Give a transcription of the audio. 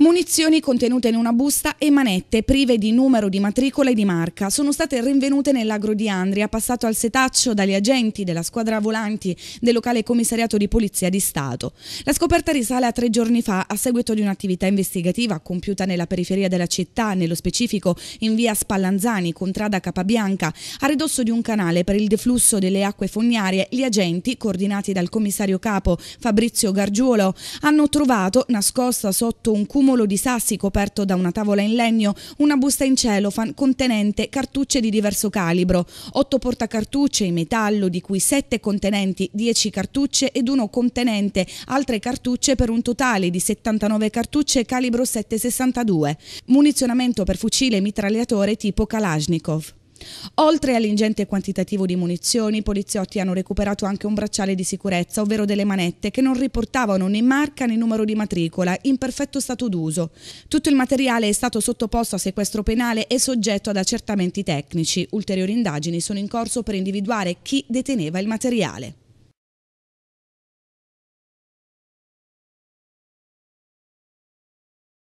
Munizioni contenute in una busta e manette prive di numero di matricola e di marca sono state rinvenute nell'agro di Andria, passato al setaccio dagli agenti della squadra volanti del locale commissariato di polizia di Stato. La scoperta risale a tre giorni fa a seguito di un'attività investigativa compiuta nella periferia della città, nello specifico in via Spallanzani, contrada Capabianca, a ridosso di un canale per il deflusso delle acque fognarie. Gli agenti, coordinati dal commissario capo Fabrizio Gargiuolo, hanno trovato nascosta sotto un cumulo cumulo di sassi coperto da una tavola in legno, una busta in celofan contenente cartucce di diverso calibro, otto portacartucce in metallo, di cui sette contenenti 10 cartucce ed uno contenente altre cartucce per un totale di 79 cartucce calibro 7,62. Munizionamento per fucile mitragliatore tipo Kalashnikov. Oltre all'ingente quantitativo di munizioni, i poliziotti hanno recuperato anche un bracciale di sicurezza, ovvero delle manette che non riportavano né marca né numero di matricola, in perfetto stato d'uso. Tutto il materiale è stato sottoposto a sequestro penale e soggetto ad accertamenti tecnici. Ulteriori indagini sono in corso per individuare chi deteneva il materiale.